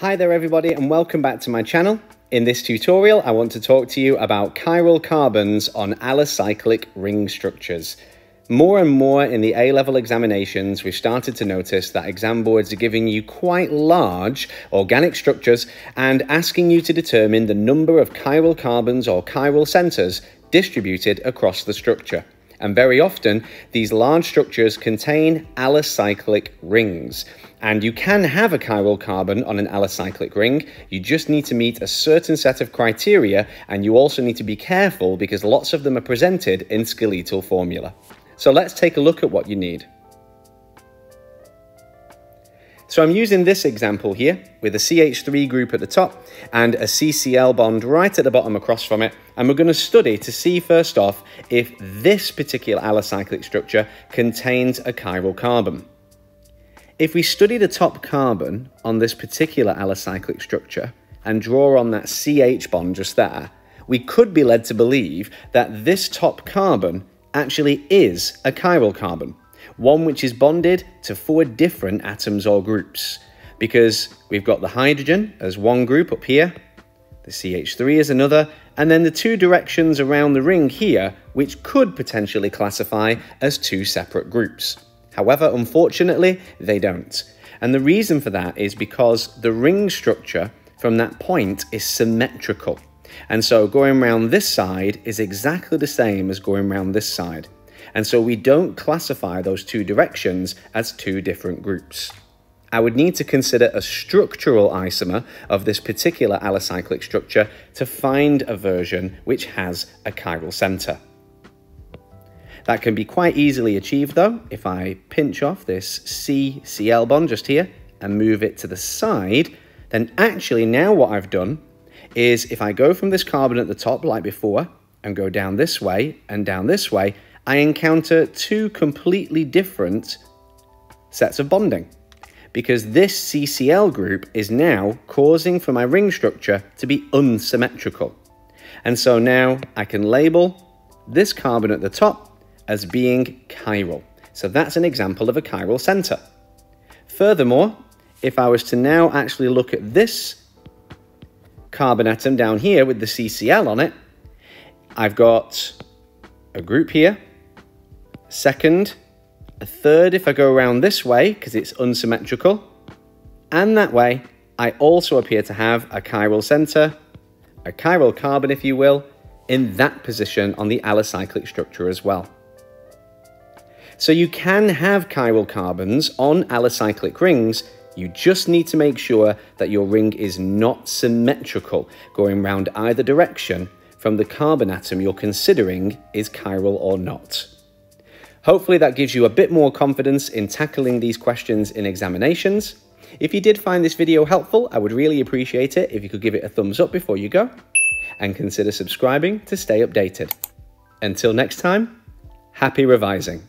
Hi there everybody and welcome back to my channel. In this tutorial I want to talk to you about chiral carbons on alicyclic ring structures. More and more in the A-level examinations we've started to notice that exam boards are giving you quite large organic structures and asking you to determine the number of chiral carbons or chiral centres distributed across the structure. And very often, these large structures contain alicyclic rings. And you can have a chiral carbon on an alicyclic ring, you just need to meet a certain set of criteria, and you also need to be careful because lots of them are presented in skeletal formula. So let's take a look at what you need. So I'm using this example here with a CH3 group at the top and a CCl bond right at the bottom across from it. And we're going to study to see first off if this particular alicyclic structure contains a chiral carbon. If we study the top carbon on this particular alicyclic structure and draw on that CH bond just there, we could be led to believe that this top carbon actually is a chiral carbon one which is bonded to four different atoms or groups, because we've got the hydrogen as one group up here, the CH3 is another, and then the two directions around the ring here, which could potentially classify as two separate groups. However, unfortunately, they don't. And the reason for that is because the ring structure from that point is symmetrical. And so going around this side is exactly the same as going around this side and so we don't classify those two directions as two different groups. I would need to consider a structural isomer of this particular alicyclic structure to find a version which has a chiral center. That can be quite easily achieved though if I pinch off this CCl bond just here and move it to the side, then actually now what I've done is if I go from this carbon at the top like before and go down this way and down this way, I encounter two completely different sets of bonding because this CCl group is now causing for my ring structure to be unsymmetrical. And so now I can label this carbon at the top as being chiral. So that's an example of a chiral center. Furthermore, if I was to now actually look at this carbon atom down here with the CCl on it, I've got a group here second, a third if I go around this way because it's unsymmetrical, and that way I also appear to have a chiral center, a chiral carbon if you will, in that position on the alicyclic structure as well. So you can have chiral carbons on alicyclic rings, you just need to make sure that your ring is not symmetrical, going round either direction from the carbon atom you're considering is chiral or not. Hopefully that gives you a bit more confidence in tackling these questions in examinations. If you did find this video helpful, I would really appreciate it if you could give it a thumbs up before you go and consider subscribing to stay updated. Until next time, happy revising.